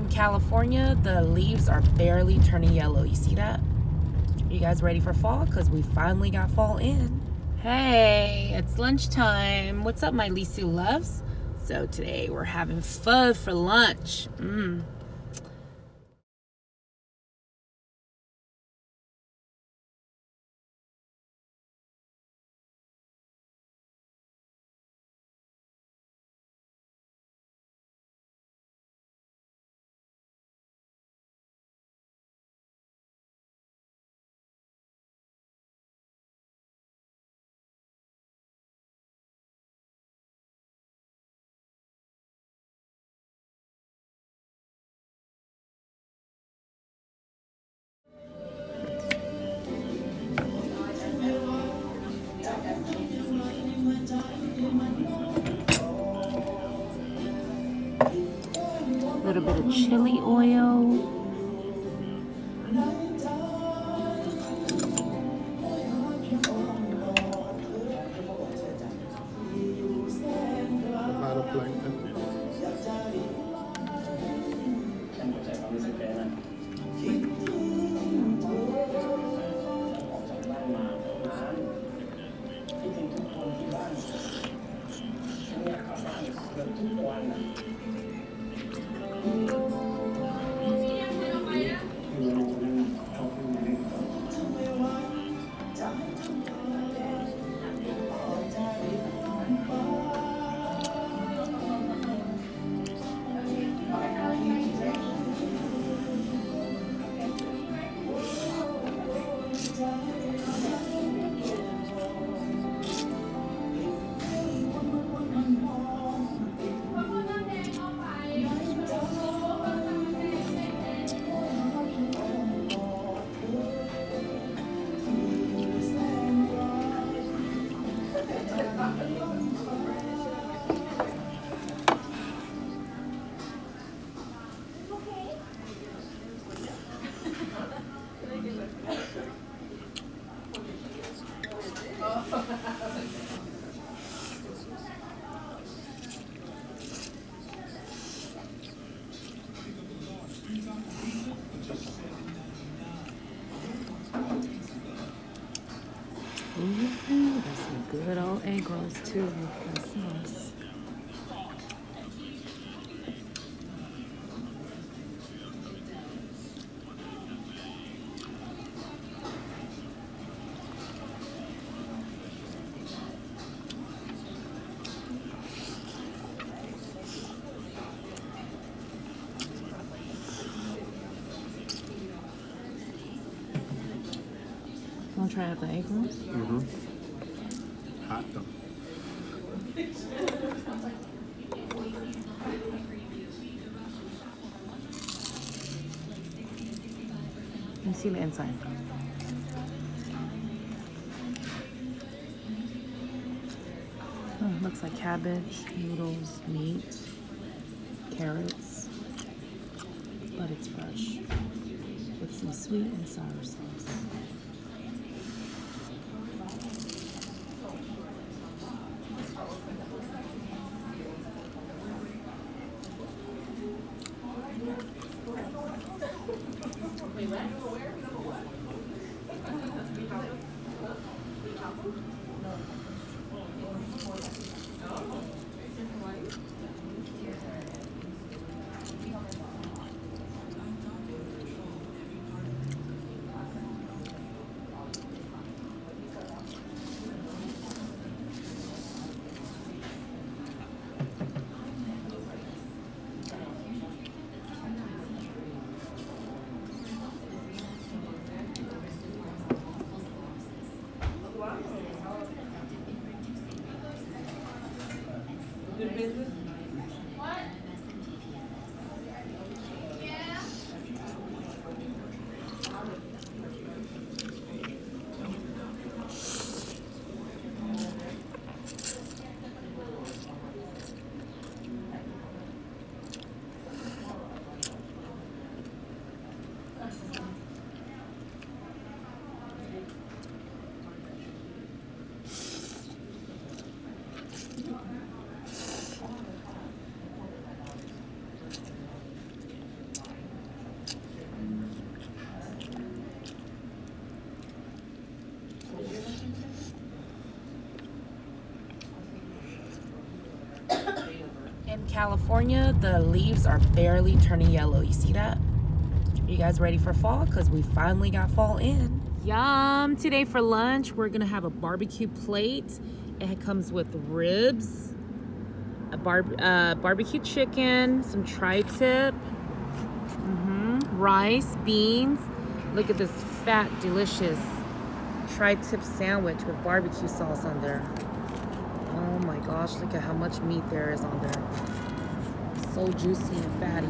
in California, the leaves are barely turning yellow. You see that? You guys ready for fall? Because we finally got fall in. Hey, it's lunchtime. What's up, my Lysu loves? So today we're having pho for lunch. Mmm. Little bit of chili oil. Good old egg rolls too with the sauce. To try out the egg rolls? Mm-hmm. Me see the inside. Oh, looks like cabbage, noodles, meat, carrots, but it's fresh with some sweet and sour sauce. California, the leaves are barely turning yellow. You see that? You guys ready for fall? Because we finally got fall in. Yum! Today for lunch, we're gonna have a barbecue plate. It comes with ribs, a bar uh, barbecue chicken, some tri-tip, mm -hmm, rice, beans. Look at this fat, delicious tri-tip sandwich with barbecue sauce on there. Oh my gosh, look at how much meat there is on there. So juicy and fatty.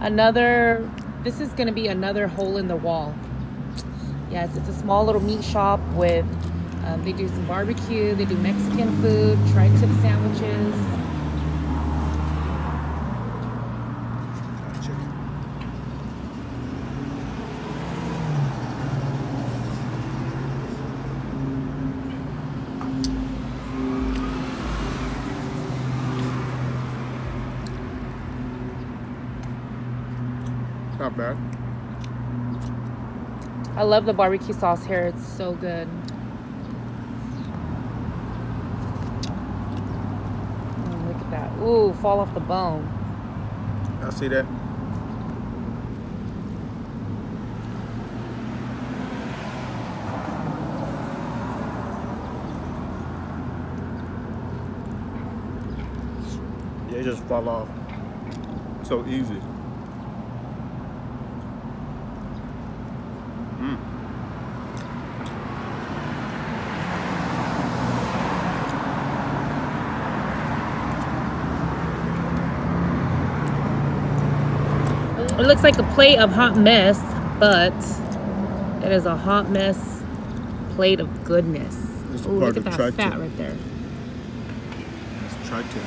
another this is going to be another hole in the wall yes it's a small little meat shop with um, they do some barbecue they do mexican food tri-tip sandwiches Not bad. I love the barbecue sauce here. It's so good. Oh, look at that. Ooh, fall off the bone. I see that. Yeah, it just fall off. So easy. It looks like a plate of hot mess, but it is a hot mess plate of goodness. Ooh, look at that fat right there. Let's try to.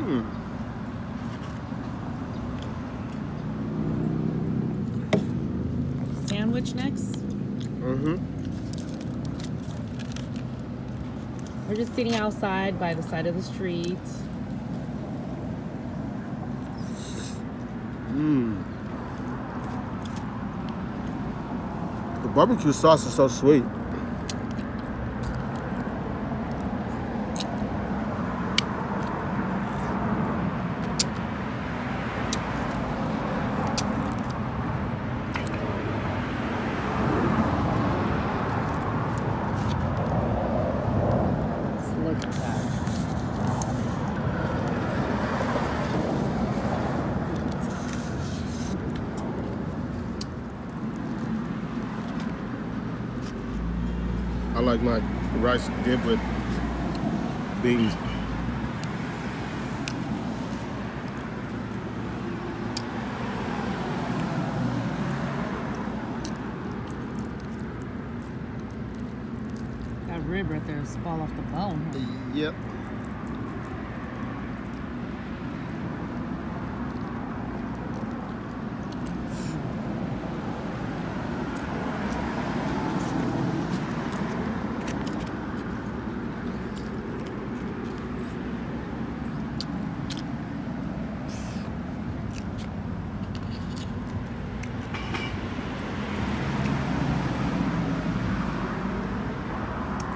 Hmm. Sandwich next. Mm-hmm. We're just sitting outside by the side of the street. Mmm. The barbecue sauce is so sweet. I like my rice dip with beans. That rib right there is fall off the bone. Huh? Yep.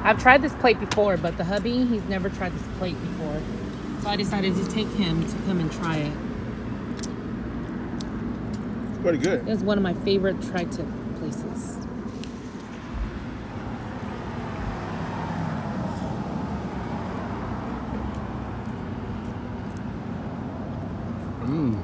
I've tried this plate before, but the hubby, he's never tried this plate before. So I decided to take him to come and try it. It's pretty good. It's one of my favorite tri-tip places. Mmm.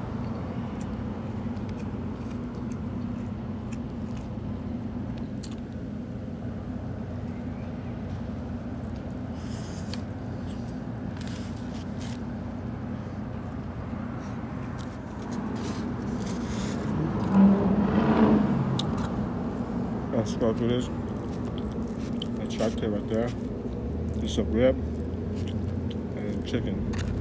Let's go through this. That's right there, right there. This a rib and chicken.